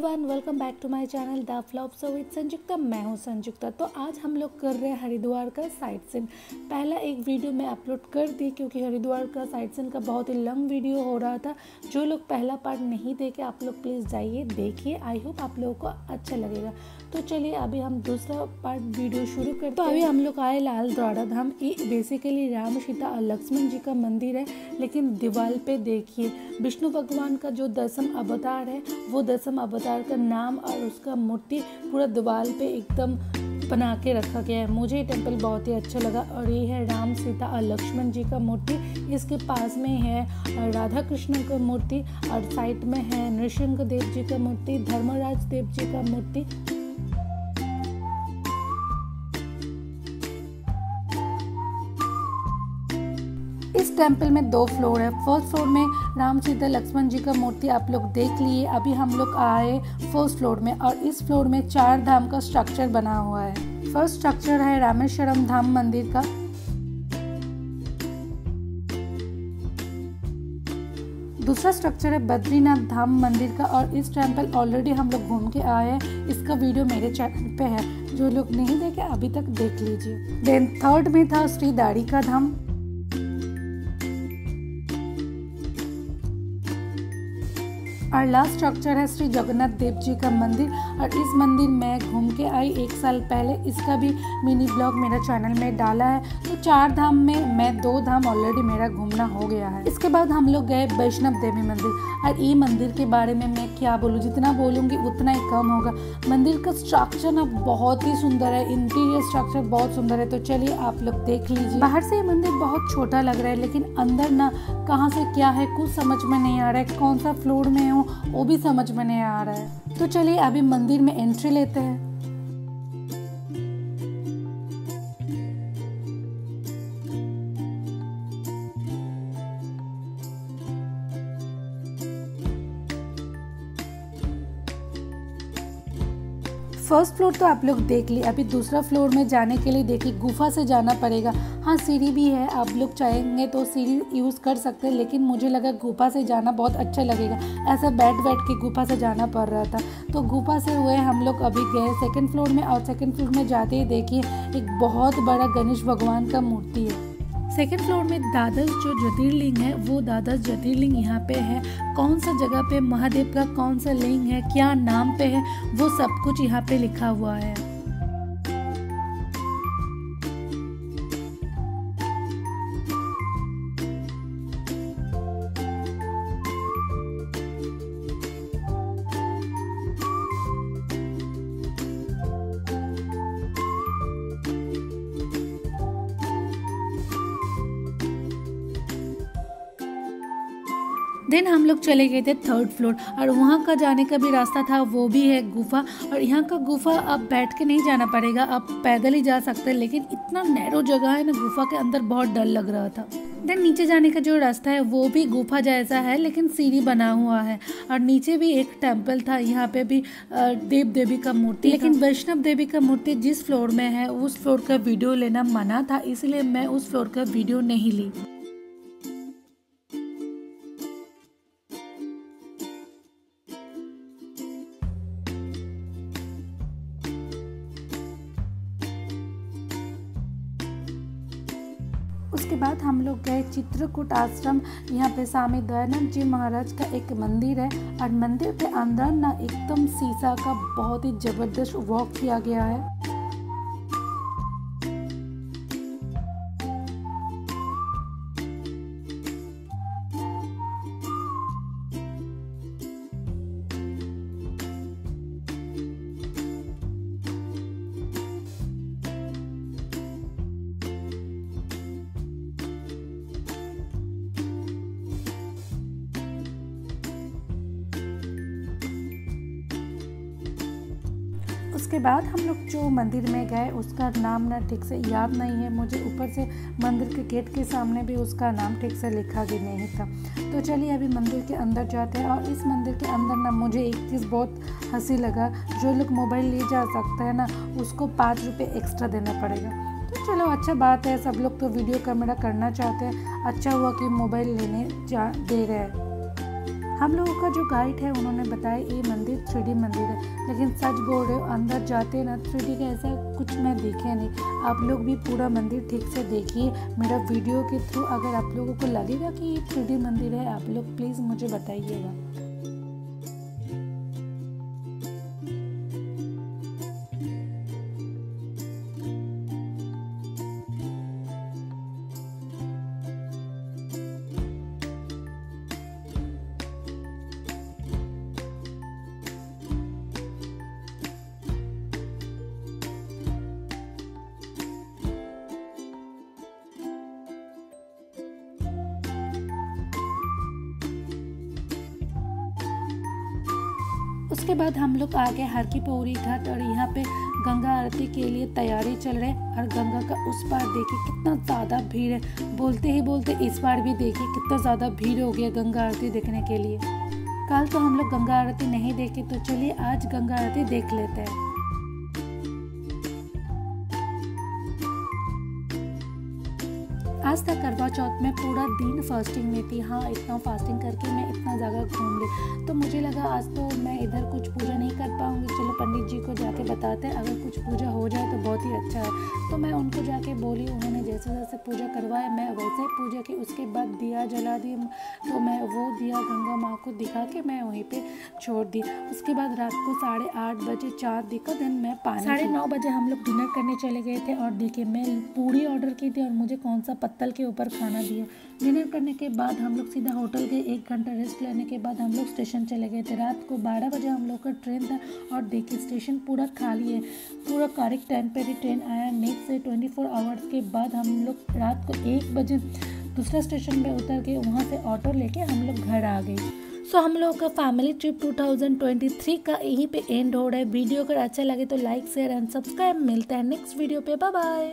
Everyone welcome back to my channel The Flops with Sanjukta मैं हूँ संजुक्ता तो आज हम लोग कर रहे हैं हरिद्वार का साइट सीन पहला एक वीडियो मैं अपलोड कर दी क्योंकि हरिद्वार का साइट सीन का बहुत ही लंग वीडियो हो रहा था। जो लोग पहला पार्ट नहीं देखे, आप लोग प्लीज़ जाइए, देखिए। आई होप आप लोगों को अच्छा लगेगा। तो चलिए, अभी हम दूसरा पार्ट वीडियो शुरू करते तो अभी हम लोग आए लाल द्वारा धाम ये बेसिकली राम, सीता और लक्ष्मण जी का मंदिर है, लेकिन दीवार पे देखिए, विष्णु भगवान का जो दसम अवतार है, वो दसम अवतार का नाम और उसका मूर्ति पूरा दीवार पे एकदम बना के रखा गया है। मुझे ये टेंपल बहुत ही अच्छा लगा और ये है राम सीता और लक्ष्मण जी का मूर्ति। इसके पास में है राधा कृष्ण का मूर्ति और साइड में है नृसिंह देव जी का मूर्ति, धर्मराज देव जी का मूर्ति। टेंपल में दो फ्लोर है। फ़र्स्ट फ्लोर में राम सीता लक्ष्मण जी का मूर्ति आप लोग देख लिए। अभी हम लोग आए फ़र्स्ट फ्लोर में और इस फ्लोर में चार धाम का स्ट्रक्चर बना हुआ है। फ़र्स्ट स्ट्रक्चर है रामेश्वरम धाम मंदिर का। दूसरा स्ट्रक्चर है बद्रीनाथ धाम मंदिर का और इस टेंपल ऑलरेडी हम लोग घूम के आए हैं। इसका वीडियो मेरे चैनल पे है। जो लोग नहीं देखे, अभी तक देख लीजिए। देन थर्ड में था श्री दारिका धाम। और लास्ट स्ट्रक्चर है श्री जगन्नाथ देव जी का मंदिर। और इस मंदिर में घूम के आई एक साल पहले। इसका भी मिनी ब्लॉग मेरा चैनल में डाला है। तो चार धाम में मैं दो धाम ऑलरेडी मेरा घूमना हो गया है। इसके बाद हम लोग गए वैष्णव देवी मंदिर। और ये मंदिर के बारे में मैं क्या बोलूँ, जितना बोलूँगी उतना ही कम होगा। मंदिर का स्ट्रक्चर ना बहुत ही सुंदर है। इंटीरियर स्ट्रक्चर बहुत सुंदर है। तो चलिए आप लोग देख लीजिए। बाहर से ये मंदिर बहुत छोटा लग रहा है, लेकिन अंदर ना कहाँ से क्या है कुछ समझ में नहीं आ रहा है। कौन सा फ्लोर में हूँ वो भी समझ में नहीं आ रहा है। तो चलिए अभी मंदिर में एंट्री लेते हैं। फ़र्स्ट फ्लोर तो आप लोग देख ली अभी दूसरा फ्लोर में जाने के लिए देखिए, गुफा से जाना पड़ेगा। हाँ सीढ़ी भी है, आप लोग चाहेंगे तो सीढ़ी यूज़ कर सकते हैं, लेकिन मुझे लगा गुफा से जाना बहुत अच्छा लगेगा। ऐसा बैठ बैठ के गुफा से जाना पड़ रहा था। तो गुफा से हुए हम लोग अभी गए सेकेंड फ्लोर में, और सेकेंड फ्लोर में जाते ही देखिए, एक बहुत बड़ा गणेश भगवान का मूर्ति है। सेकेंड फ्लोर में द्वादश जो ज्योतिर्लिंग है, वो द्वादश ज्योतिर्लिंग यहाँ पे है। कौन सा जगह पे महादेव का कौन सा लिंग है, क्या नाम पे है, वो सब कुछ यहाँ पे लिखा हुआ है। देन हम लोग चले गए थे थर्ड फ्लोर और वहाँ का जाने का भी रास्ता था, वो भी है गुफा। और यहाँ का गुफा अब बैठ के नहीं जाना पड़ेगा, अब पैदल ही जा सकते हैं, लेकिन इतना नैरो जगह है ना, गुफा के अंदर बहुत डर लग रहा था। देन नीचे जाने का जो रास्ता है, वो भी गुफा जैसा है, लेकिन सीढ़ी बना हुआ है। और नीचे भी एक टेंपल था, यहाँ पे भी देव देवी का मूर्ति लेकिन वैष्णव देवी का मूर्ति जिस फ्लोर में है, उस फ्लोर का वीडियो लेना मना था, इसलिए मैं उस फ्लोर का वीडियो नहीं ली। उसके बाद हम लोग गए चित्रकूट आश्रम। यहाँ पे स्वामी दयानंद जी महाराज का एक मंदिर है और मंदिर के अंदर ना एकदम शीशा का बहुत ही ज़बरदस्त वॉक किया गया है। उसके बाद हम लोग जो मंदिर में गए, उसका नाम ना ठीक से याद नहीं है। मुझे ऊपर से मंदिर के गेट के सामने भी उसका नाम ठीक से लिखा भी नहीं था। तो चलिए अभी मंदिर के अंदर जाते हैं और इस मंदिर के अंदर ना मुझे एक चीज़ बहुत हँसी लगा। जो लोग मोबाइल ले जा सकते हैं ना, उसको पाँच रुपये एक्स्ट्रा देना पड़ेगा। तो चलो अच्छा बात है, सब लोग तो वीडियो कैमरा करना चाहते हैं। अच्छा हुआ कि मोबाइल लेने जा, दे रहे हैं। हम लोगों का जो गाइड है, उन्होंने बताया, ये मंदिर थ्री मंदिर है। लेकिन सच बोल रहे हो, अंदर जाते ना थ्री का ऐसा कुछ मैं देखे नहीं। आप लोग भी पूरा मंदिर ठीक से देखिए। मेरा वीडियो के थ्रू अगर आप लोगों को लगेगा कि ये थ्री मंदिर है, आप लोग प्लीज़ मुझे बताइएगा। उसके बाद हम लोग आ गए हर की पौरी घाट और यहाँ पे गंगा आरती के लिए तैयारी चल रही और गंगा का उस पार देखिए कितना ज़्यादा भीड़ है। बोलते ही बोलते इस बार भी देखिए कितना ज़्यादा भीड़ हो गया गंगा आरती देखने के लिए। कल तो हम लोग गंगा आरती नहीं देखे तो चलिए आज गंगा आरती देख लेते हैं। आज तक करवा चौथ में पूरा दिन फास्टिंग में थी। हाँ इतना फास्टिंग करके मैं इतना ज़्यादा घूम ली तो मुझे लगा आज तो मैं इधर कुछ पूजा नहीं कर पाऊँगी। चलो पंडित जी को जाके बताते हैं अगर कुछ पूजा हो जाए तो बहुत ही अच्छा है। तो मैं उनको जाके बोली उन्होंने जैसे जैसे पूजा करवाया मैं वैसे ही पूजा की। उसके बाद दिया जला दी। तो मैं वो दिया गंगा माँ को दिखा के मैं वहीं पर छोड़ दी। उसके बाद रात को साढ़े आठ बजे चार दिखा दिन मैं पानी साढ़े नौ बजे हम लोग डिनर करने चले गए थे और देखिए मैं पूरी ऑर्डर की थी और मुझे कौन सा पत्तल के ऊपर खाना दिया। डिनर करने के बाद हम लोग सीधा होटल गए। एक घंटा रेस्ट लेने के बाद हम लोग स्टेशन चले गए थे। रात को बारह बजे हम लोग का ट्रेन था और देखिए स्टेशन पूरा खाली है। पूरा करेक्ट टाइम पर ही ट्रेन आया। नेक्स्ट से ट्वेंटी फोर आवर्स के बाद हम लोग रात को एक बजे दूसरा स्टेशन पे उतर के वहाँ से ऑटो लेके हम लोग घर आ गए। सो so, हम लोग का फैमिली ट्रिप 2023 का यहीं पे एंड हो रहा है। वीडियो अगर अच्छा लगे तो लाइक शेयर एंड सब्सक्राइब मिलता है नेक्स्ट वीडियो पे। Bye bye